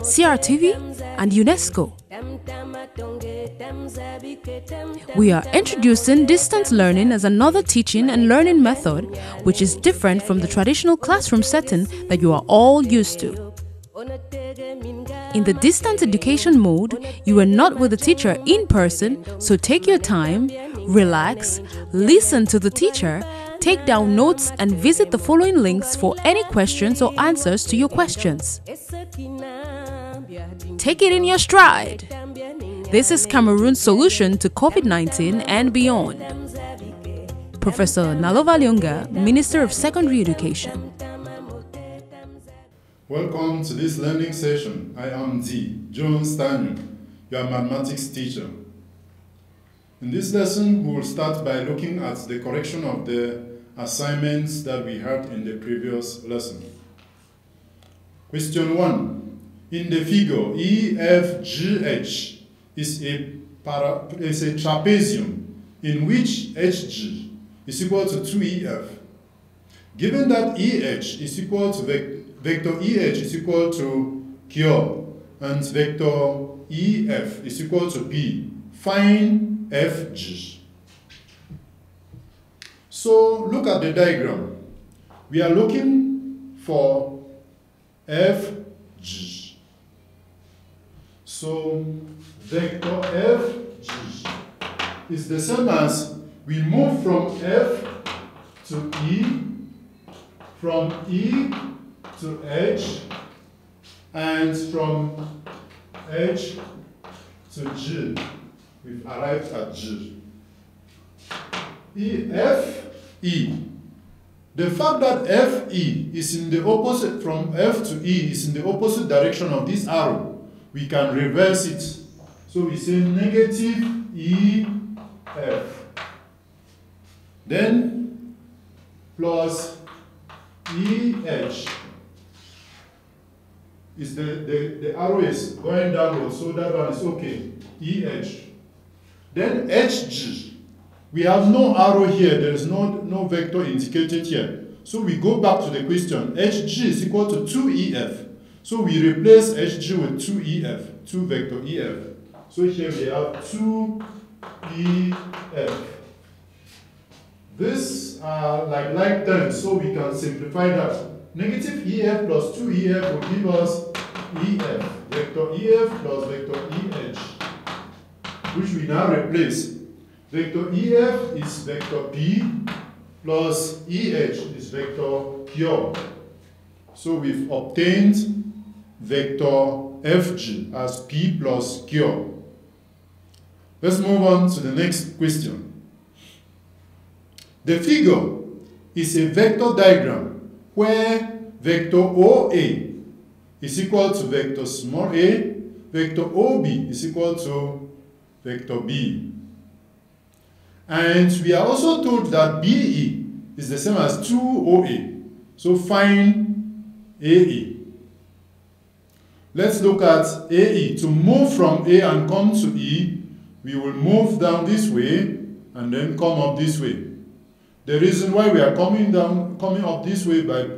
CRTV, and UNESCO. We are introducing distance learning as another teaching and learning method which is different from the traditional classroom setting that you are all used to. In the distance education mode, you are not with the teacher in person, so take your time, relax, listen to the teacher, take down notes, and visit the following links for any questions or answers to your questions. Take it in your stride. This is Cameroon's solution to COVID 19 and beyond. Professor Nalova Lyonga, Minister of Secondary Education. Welcome to this learning session. I am D. John Stanley, your mathematics teacher. In this lesson, we will start by looking at the correction of the assignments that we had in the previous lesson. Question 1. In the figure, EFGH is a, para, is a trapezium in which HG is equal to 2EF. Given that EH is equal to vec vector EH is equal to Q and vector EF is equal to P, find FG. So look at the diagram. We are looking for FG. So vector FG is the same as we move from F to E, from E to H, and from H to G. We've arrived at G. E, F, E. The fact that F, E is in the opposite from F to E is in the opposite direction of this arrow, we can reverse it. So we say negative E, F. Then plus E, H is the, the, the arrow is going downward, so that one is okay. EH. Then HG. We have no arrow here, there is no, no vector indicated here. So we go back to the question. HG is equal to 2EF. So we replace HG with 2EF, 2 vector EF. So here we have 2EF. This are like like terms, so we can simplify that. Negative EF plus 2EF will give us EF, vector EF plus vector EH, which we now replace. Vector EF is vector P plus EH is vector Q. So we've obtained vector FG as P plus Q. Let's move on to the next question. The figure is a vector diagram where vector OA is equal to vector small a, vector OB is equal to vector B. And we are also told that BE is the same as 2OA. So find AE. Let's look at AE. To move from A and come to E, we will move down this way and then come up this way. The reason why we are coming down, coming up this way by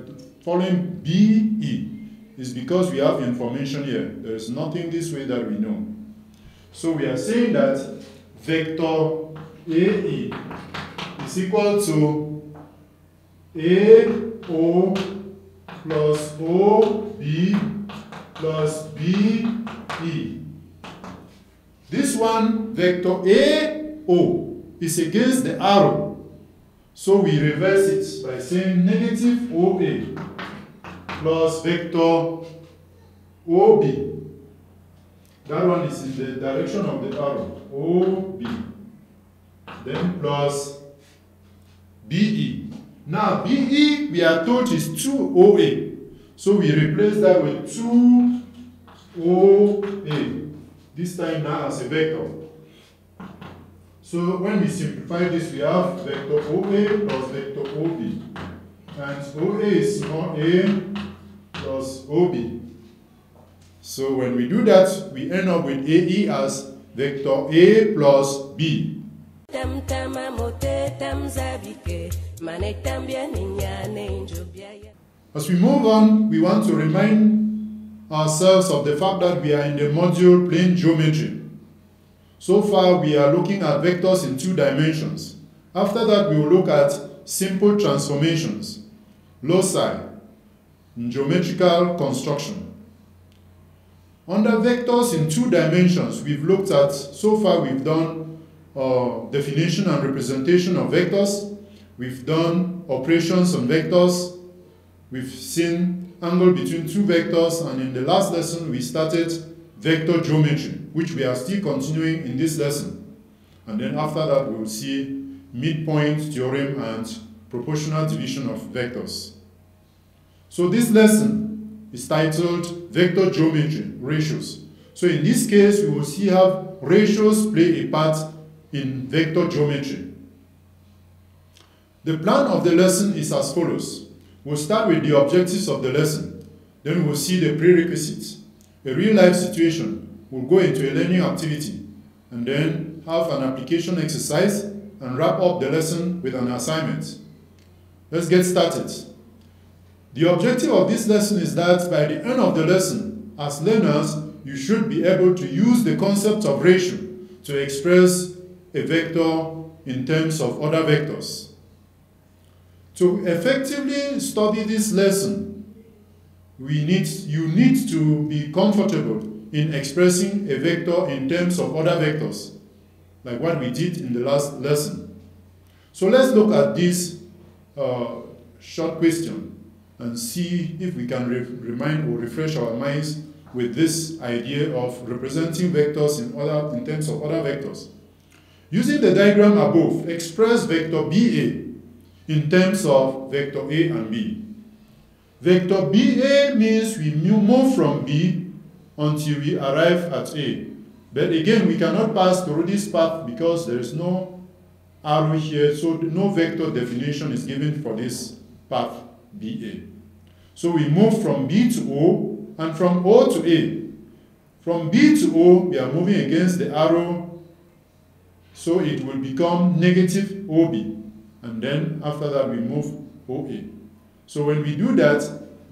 following BE is because we have information here. There is nothing this way that we know. So we are saying that vector AE is equal to AO plus OB plus BE. This one, vector AO, is against the arrow. So we reverse it by saying negative OA plus vector OB. That one is in the direction of the arrow, OB. Then plus BE. Now BE we are told is 2OA. So we replace that with 2OA. This time now as a vector. So when we simplify this, we have vector OA plus vector OB. And OA is small a plus OB. So when we do that, we end up with AE as vector A plus B. As we move on, we want to remind ourselves of the fact that we are in the module plane geometry. So far, we are looking at vectors in two dimensions. After that, we will look at simple transformations, loci, geometrical construction. Under vectors in two dimensions, we've looked at, so far we've done uh, definition and representation of vectors, we've done operations on vectors, we've seen angle between two vectors, and in the last lesson we started vector geometry, which we are still continuing in this lesson. And then after that we will see midpoint theorem and proportional division of vectors. So this lesson is titled Vector Geometry, Ratios. So in this case, we will see how ratios play a part in vector geometry. The plan of the lesson is as follows. We'll start with the objectives of the lesson. Then we'll see the prerequisites. A real-life situation. We'll go into a learning activity. And then have an application exercise and wrap up the lesson with an assignment. Let's get started. The objective of this lesson is that by the end of the lesson, as learners, you should be able to use the concept of ratio to express a vector in terms of other vectors. To effectively study this lesson, we need, you need to be comfortable in expressing a vector in terms of other vectors, like what we did in the last lesson. So let's look at this uh, short question and see if we can re remind or refresh our minds with this idea of representing vectors in, other, in terms of other vectors. Using the diagram above, express vector BA in terms of vector A and B. Vector BA means we move from B until we arrive at A. But again, we cannot pass through this path because there is no arrow here, so no vector definition is given for this path BA. So we move from B to O and from O to A. From B to O, we are moving against the arrow, so it will become negative OB. And then after that, we move OA. So when we do that,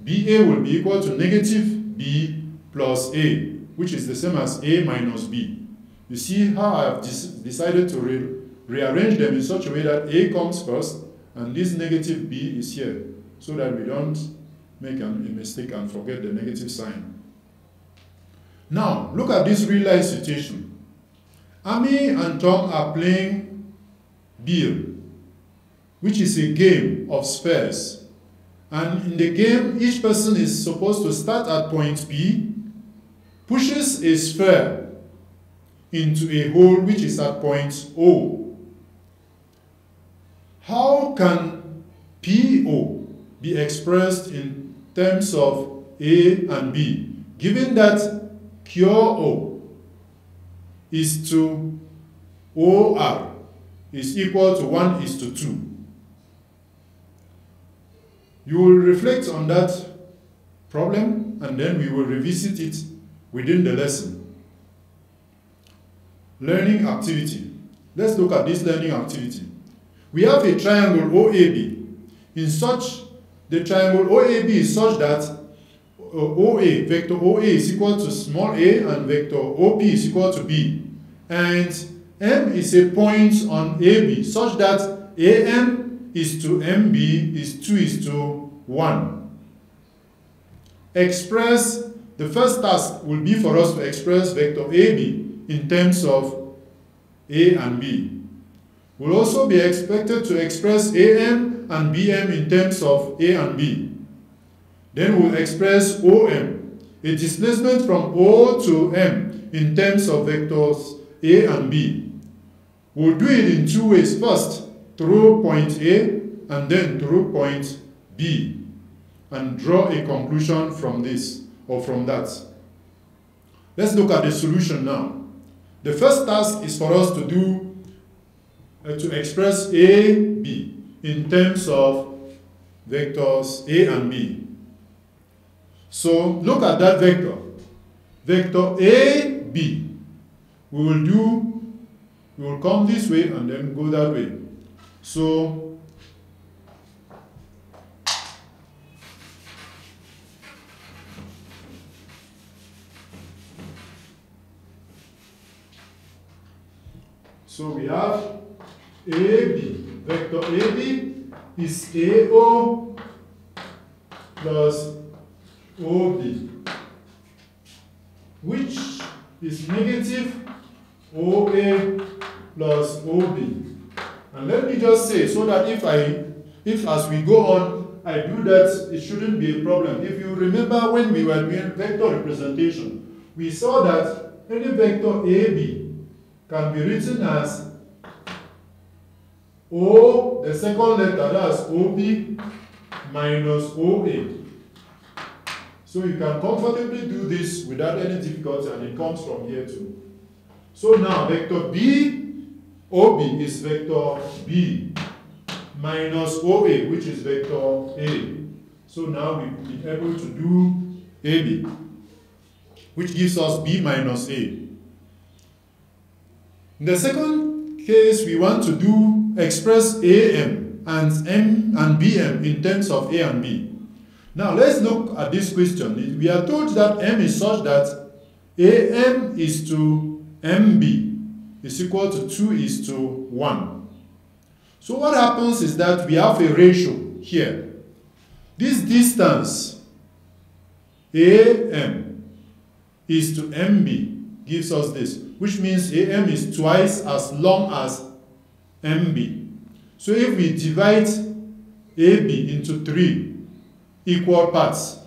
BA will be equal to negative B plus A, which is the same as A minus B. You see how I have decided to re rearrange them in such a way that A comes first, and this negative B is here, so that we don't make a mistake and forget the negative sign. Now, look at this real life situation. Amy and Tom are playing Bill, which is a game of spheres. And in the game, each person is supposed to start at point B, pushes a sphere into a hole which is at point O. How can PO be expressed in terms of A and B, given that Q O is to OR is equal to 1 is to 2. You will reflect on that problem and then we will revisit it within the lesson. Learning activity. Let's look at this learning activity. We have a triangle OAB. In such the triangle OAB is such that uh, OA, vector OA is equal to small a and vector OP is equal to B. And M is a point on AB such that AM is to MB is 2 is to 1. Express, the first task will be for us to express vector AB in terms of A and B. We'll also be expected to express AM and BM in terms of A and B. Then we'll express OM, a displacement from O to M in terms of vectors A and B. We'll do it in two ways. First, through point A and then through point B and draw a conclusion from this or from that. Let's look at the solution now. The first task is for us to do uh, to express A, B in terms of vectors A and B. So look at that vector. Vector A, B. We will do, we will come this way and then go that way. So So we have AB. Vector AB is AO plus OB, which is negative OA plus OB. And let me just say, so that if I, if as we go on, I do that, it shouldn't be a problem. If you remember when we were doing vector representation, we saw that any vector AB can be written as O, the second letter, that's OB minus OA. So you can comfortably do this without any difficulty and it comes from here too. So now vector B, OB is vector B minus OA, which is vector A. So now we've been able to do AB, which gives us B minus A. In the second case, we want to do express AM and M and BM in terms of A and B. Now let's look at this question. We are told that M is such that AM is to MB is equal to 2 is to 1. So what happens is that we have a ratio here. This distance AM is to MB gives us this which means AM is twice as long as MB. So if we divide AB into three equal parts,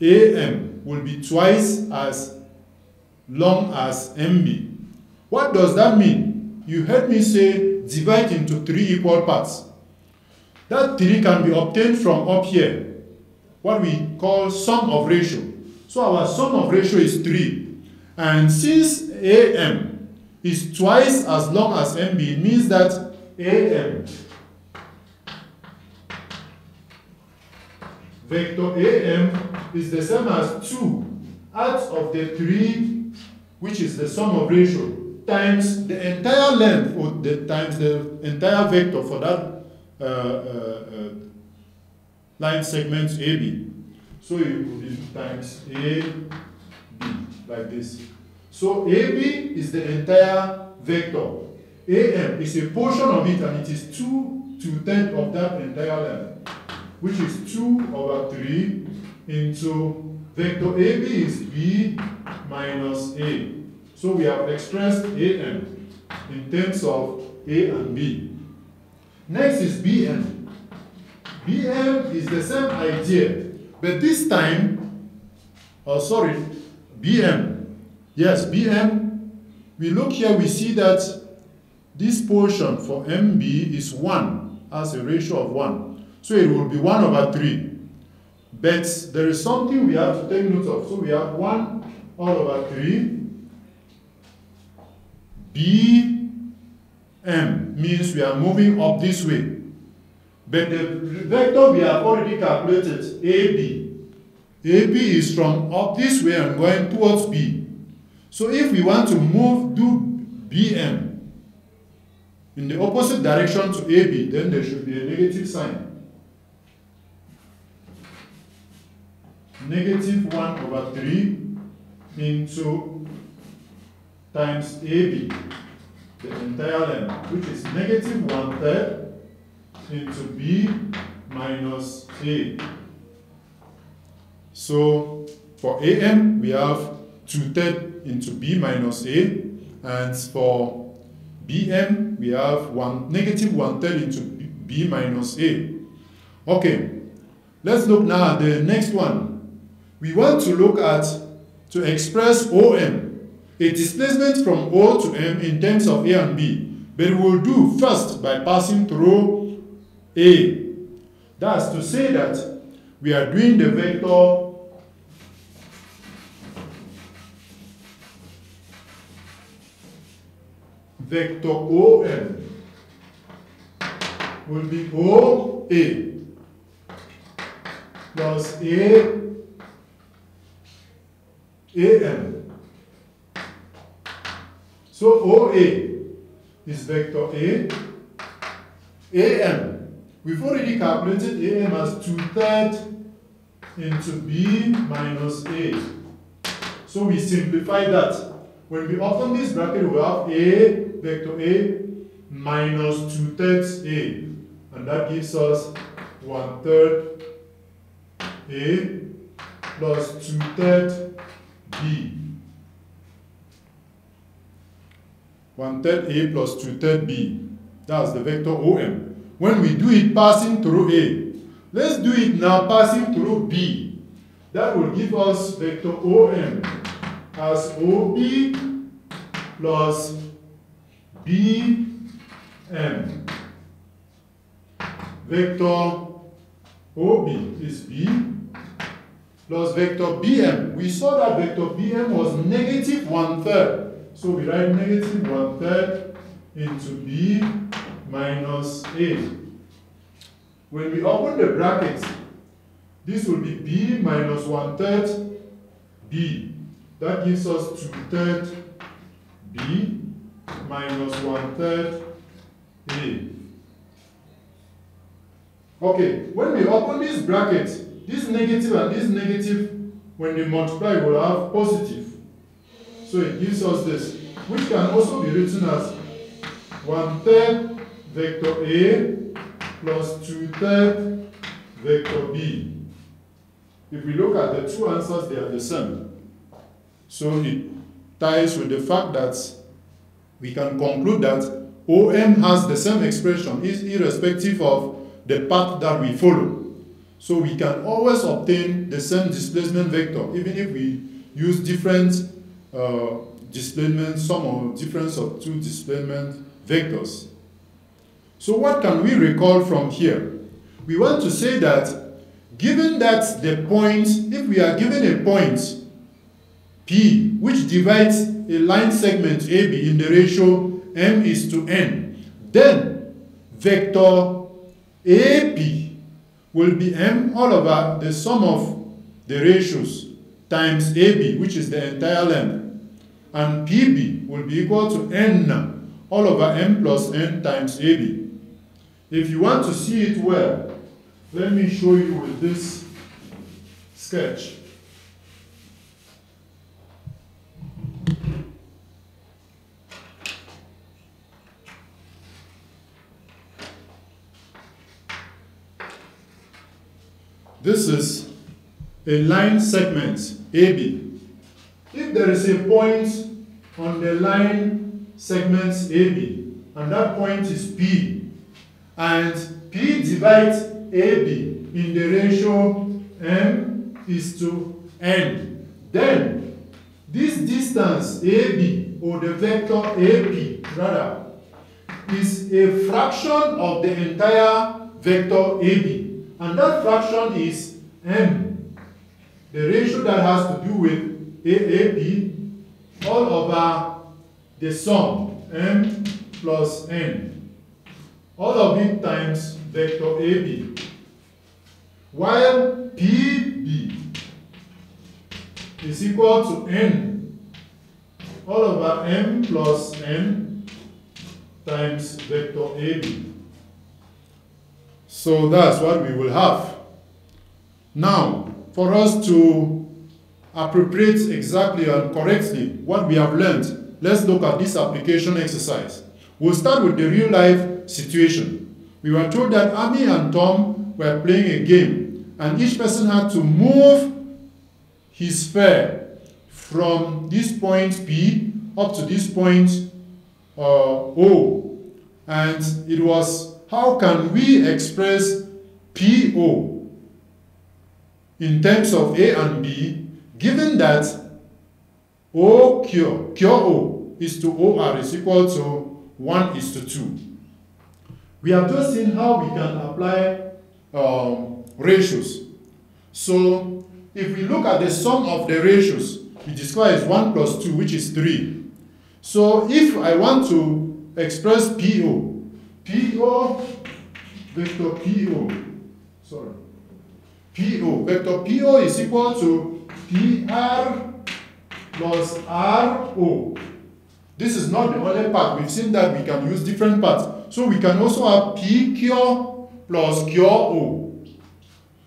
AM will be twice as long as MB. What does that mean? You heard me say divide into three equal parts. That three can be obtained from up here, what we call sum of ratio. So our sum of ratio is 3. And since AM is twice as long as MB, it means that AM vector AM is the same as 2 out of the 3, which is the sum of ratio, times the entire length, or the, times the entire vector for that uh, uh, uh, line segment AB. So it will be times AB like this. So AB is the entire vector. AM is a portion of it and it is 2 to 10 of that entire length, which is 2 over 3 into vector AB is B minus A. So we have expressed AM in terms of A and B. Next is BM. BM is the same idea, but this time, oh sorry, BM Yes, Bm, we look here, we see that this portion for MB is 1 as a ratio of 1. So it will be 1 over 3. But there is something we have to take note of. So we have 1 all over 3. Bm means we are moving up this way. But the vector we have already calculated, AB. AB is from up this way and going towards B. So if we want to move, do BM in the opposite direction to AB, then there should be a negative sign. Negative 1 over 3 into times AB, the entire length, which is negative 1 third into B minus A. So for AM, we have 2 third into B minus A. And for Bm, we have one negative 1 third into B minus A. Okay, let's look now at the next one. We want to look at, to express OM, a displacement from O to M in terms of A and B. But we'll do first by passing through A. That's to say that we are doing the vector vector OM. will be OA plus A AM. So OA is vector A, AM. We've already calculated AM as 2 thirds into B minus A. So we simplify that. When we open this bracket, we have A, vector A, minus 2 thirds A. And that gives us 1 third A plus 2 thirds B. 1 third A plus 2 third B. That's the vector OM. When we do it passing through A, let's do it now passing through B. That will give us vector OM as OB plus BM. Vector OB is B plus vector bm. We saw that vector bm was negative one third. So we write negative one third into b minus a. When we open the brackets, this will be b minus one third b. That gives us two third b minus one third a. Okay, when we open this bracket, this negative and this negative, when they multiply, will have positive. So it gives us this, which can also be written as 1 third vector A plus 2 third vector B. If we look at the two answers, they are the same. So it ties with the fact that we can conclude that OM has the same expression, is irrespective of the path that we follow. So we can always obtain the same displacement vector, even if we use different uh, displacement, sum of difference of two displacement vectors. So what can we recall from here? We want to say that given that the point, if we are given a point P, which divides a line segment AB in the ratio m is to n, then vector AP will be m all over the sum of the ratios times AB, which is the entire length. And PB will be equal to n all over m plus n times AB. If you want to see it well, let me show you with this sketch. This is a line segment AB. If there is a point on the line segment AB, and that point is P, and P divides AB in the ratio M is to N, then this distance AB, or the vector AP, rather, is a fraction of the entire vector AB. And that fraction is m. The ratio that has to do with AAP all over the sum m plus n. All of it times vector AB. While PB is equal to n all over m plus n times vector AB. So that's what we will have. Now, for us to appropriate exactly and correctly what we have learned, let's look at this application exercise. We'll start with the real life situation. We were told that Amy and Tom were playing a game, and each person had to move his sphere from this point P up to this point uh, O. And it was how can we express PO in terms of A and B given that O Q, Q O is to OR is equal to 1 is to 2. We have just seen how we can apply um, ratios. So if we look at the sum of the ratios, we discover is 1 plus 2, which is 3. So if I want to express PO, PO vector PO, sorry, PO, vector PO is equal to PR plus RO. This is not the only part. We've seen that we can use different parts. So we can also have PQ plus QO.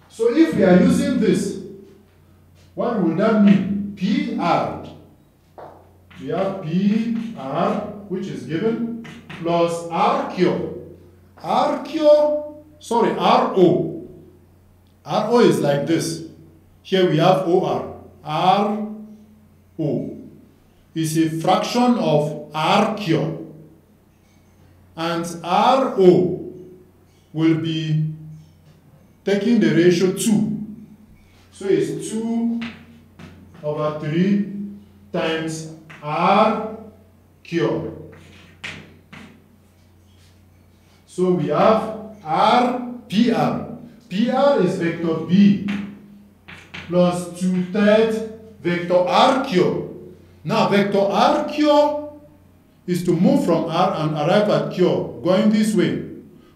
So if we are using this, what would that mean? PR. We have PR, which is given, plus RQ. RQ, sorry, RO. RO is like this. Here we have OR. RO is a fraction of RQ. And RO will be taking the ratio 2. So it's 2 over 3 times RQ. So we have R PR. PR is vector B plus 2 thirds vector RQ. Now vector RQ is to move from R and arrive at Q going this way,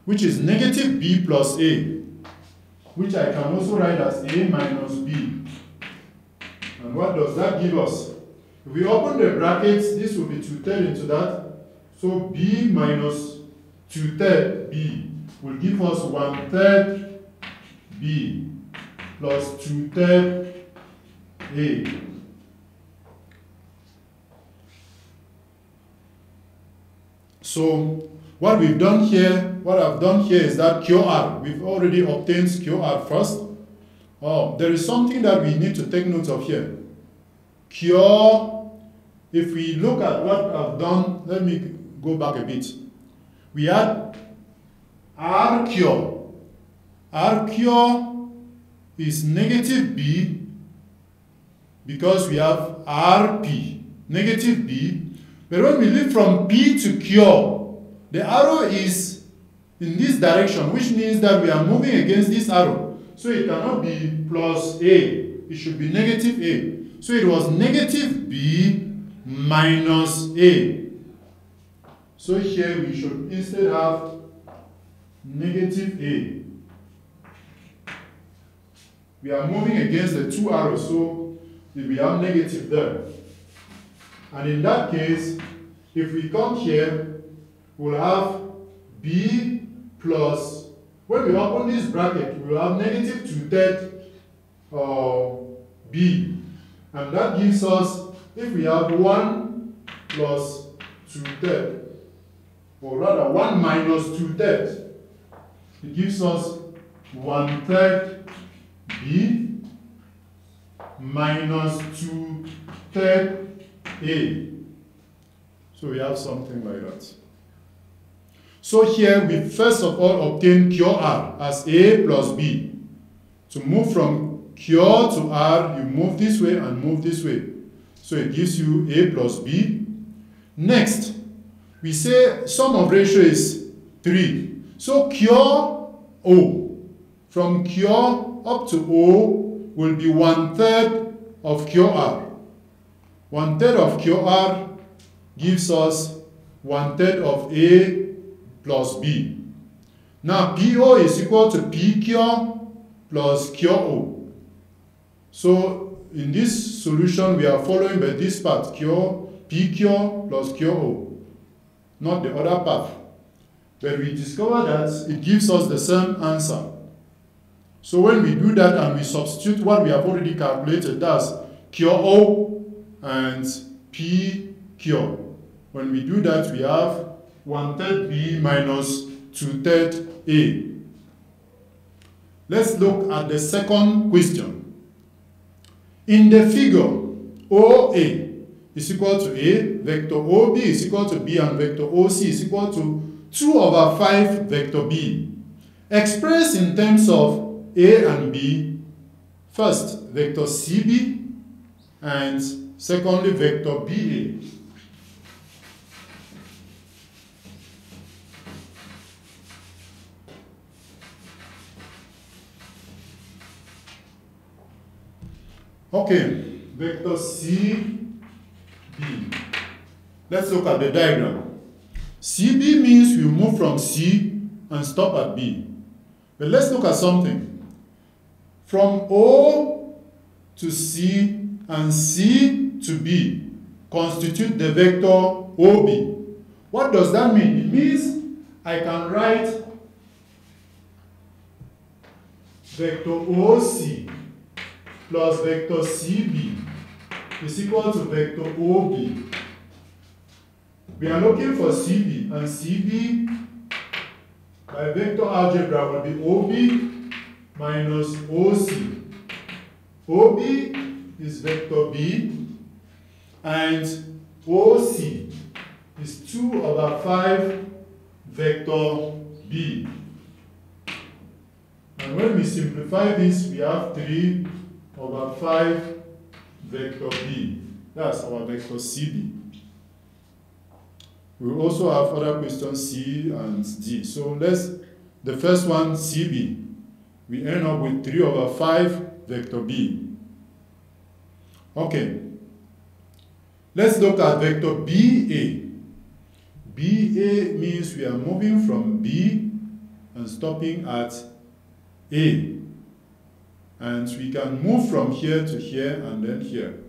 which is negative B plus A, which I can also write as A minus B. And what does that give us? If we open the brackets, this will be 2 thirds into that. So B minus 2 thirds B will give us 1 third B plus 2 thirds A. So what we've done here, what I've done here is that QR. We've already obtained QR first. Oh, there is something that we need to take note of here. Q, if we look at what I've done, let me go back a bit. We had R Q. Is negative B because we have RP, negative B. But when we leave from P to Q, the arrow is in this direction, which means that we are moving against this arrow. So it cannot be plus A. It should be negative A. So it was negative B minus A. So here we should instead have negative A. We are moving against the two arrows, so we have negative there. And in that case, if we come here, we'll have B plus, when we open this bracket, we'll have negative 2 thirds uh, B. And that gives us, if we have 1 plus 2 thirds, or rather 1 minus 2 thirds, it gives us 1 third B minus 2 third A. So we have something like that. So here we first of all obtain QR as A plus B. To move from QR to R, you move this way and move this way. So it gives you A plus B. Next, we say sum of ratio is 3. So Q O. From Q up to O will be one third of QR. One third of QR gives us one third of A plus B. Now PO is equal to PQ plus QO. So in this solution we are following by this path, PQ plus QO, not the other path. But we discover that it gives us the same answer. So when we do that and we substitute what we have already calculated, that's QO and PQ. When we do that, we have 1 third B minus 2 third A. Let's look at the second question. In the figure, OA is equal to A, vector OB is equal to B, and vector OC is equal to 2 over 5 vector B. Expressed in terms of A and B, first vector CB, and secondly vector BA. Okay, vector C, B. Let's look at the diagram. CB means we move from C and stop at B. But let's look at something. From O to C and C to B constitute the vector OB. What does that mean? It means I can write vector OC plus vector CB is equal to vector OB. We are looking for CB and CB by vector algebra will be OB minus OC. OB is vector B and OC is 2 over 5 vector B. And when we simplify this, we have 3 over 5 vector B. That's our vector CB. We also have other questions C and D. So let's, the first one, CB. We end up with 3 over 5 vector B. Okay. Let's look at vector BA. BA means we are moving from B and stopping at A. And we can move from here to here and then here.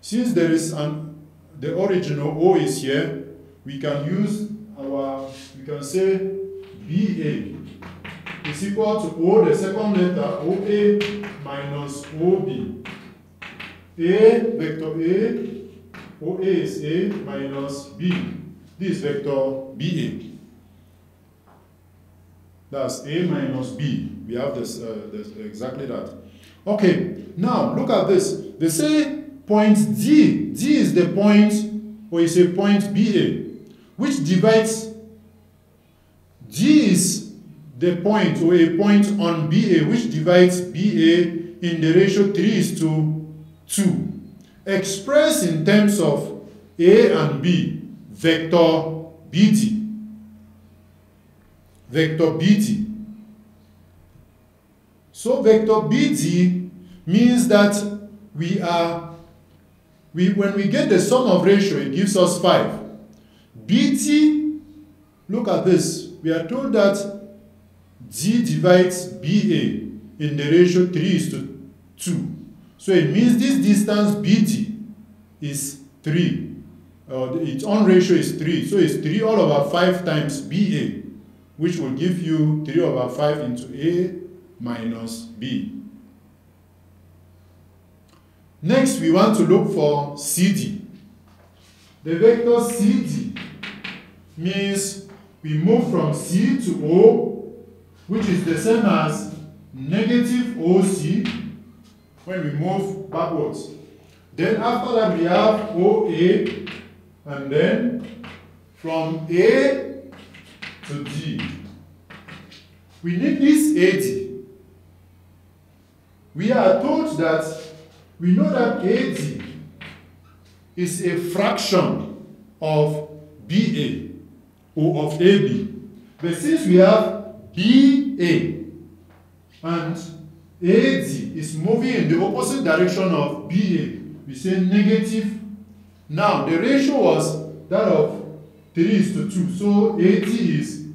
Since there is an, the original O is here, we can use our, we can say BA is equal to O, the second letter, OA minus OB. A, vector A, OA is A minus B. This is vector BA. That's A minus B. We have this, uh, this, exactly that. Okay, now look at this. They say point D. D is the point, or is a point BA, which divides. D is the point, or a point on BA, which divides BA in the ratio 3 is to 2. Expressed in terms of A and B, vector BT vector BT. So vector BT means that we are, we, when we get the sum of ratio, it gives us 5. BT, look at this. We are told that D divides BA in the ratio 3 is to 2. So it means this distance BT is 3. Uh, its own ratio is 3. So it's 3 all over 5 times BA which will give you 3 over 5 into A minus B. Next, we want to look for CD. The vector CD means we move from C to O, which is the same as negative OC when we move backwards. Then after that we have OA, and then from A to D. We need this AD. We are told that we know that AD is a fraction of BA or of AB. But since we have BA and AD is moving in the opposite direction of BA, we say negative. Now, the ratio was that of 3 is to 2. So 80 is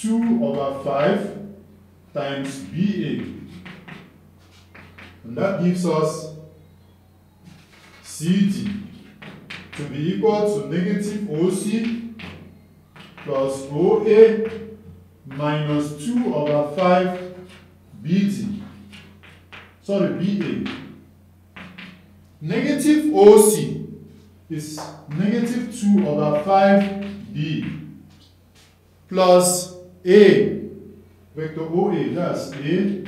2 over 5 times BA. And that gives us CD to be equal to negative OC plus OA minus 2 over 5 BT. Sorry, BA. Negative OC is negative 2 over 5 B plus A, vector OA, that's A,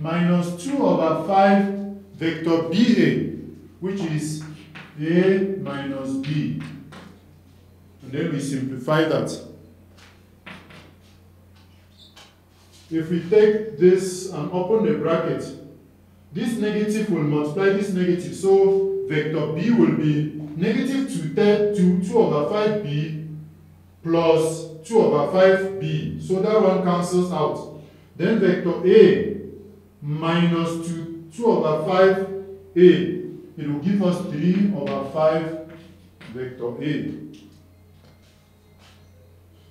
minus 2 over 5 vector BA, which is A minus B. And then we simplify that. If we take this and open the bracket, this negative will multiply this negative, so vector B will be negative 2, 2 over 5b plus 2 over 5b. So that one cancels out. Then vector A minus 2, 2 over 5a. It will give us 3 over 5 vector A.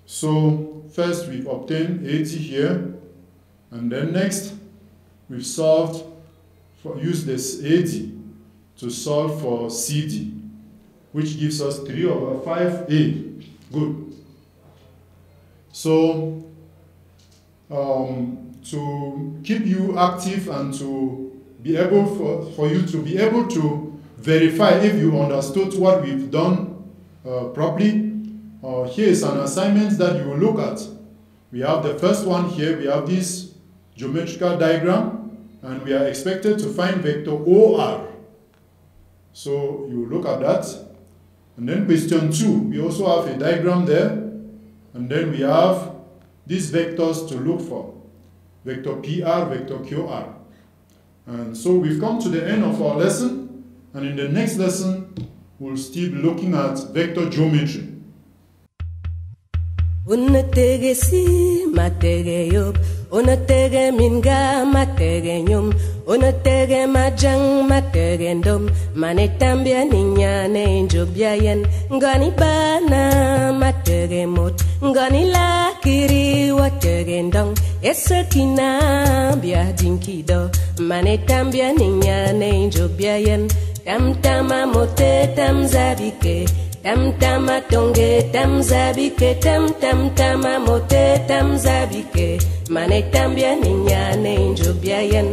So first we obtain 80 here. And then next, we've solved for use this AD to solve for CD, which gives us 3 over 5A. Good. So, um, to keep you active and to be able for, for you to be able to verify if you understood what we've done uh, properly, uh, here is an assignment that you will look at. We have the first one here, we have this geometrical diagram, and we are expected to find vector OR. So you look at that. And then question two, we also have a diagram there. And then we have these vectors to look for. Vector PR, vector QR. And so we've come to the end of our lesson. And in the next lesson, we'll still be looking at vector geometry. Unategesi matege yop Unatege minga matege nyum. Unatege majang matege ndom Manetambia ninyane injobia yen. Ngani bana ma matege mot Ngani lakiri watege ndong. Ese kina bia dinkido Manetambia ninyane injobia yen. Tam tama mote tam zabike Tam tama tonge tam zabike tam tam tama mote tam zabike mane tambia ninyane njobia yen